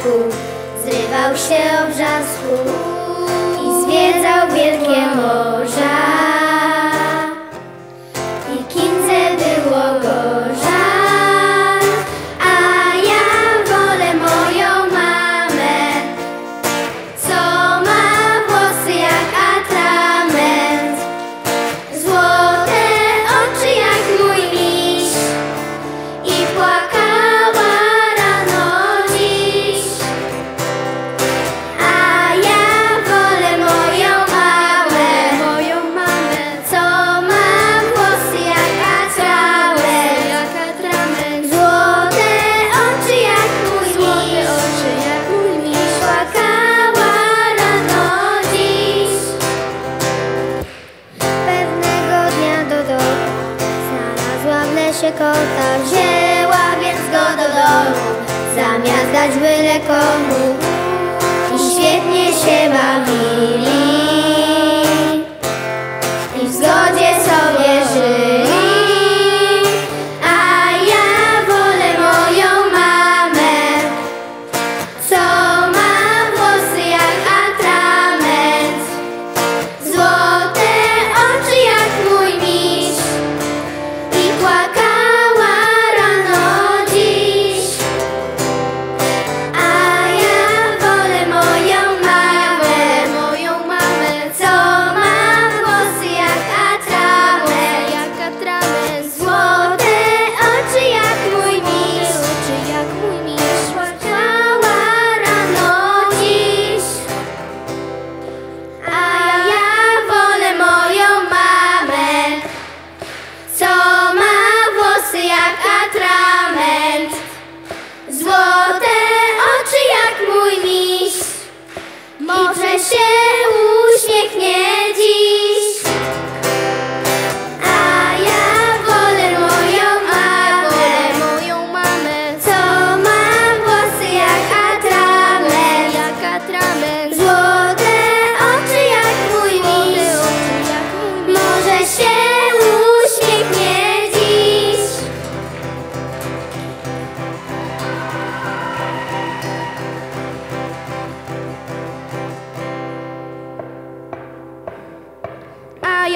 blasku, zrywał się obrzasku. się kota wzięła, więc go do domu zamiast dać byle komu. I świetnie się mam. 最幸。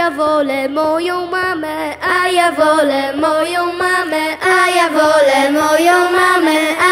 ja wolę moją mamę, a ja wolę moją mamę, a ja wolę moją mamę.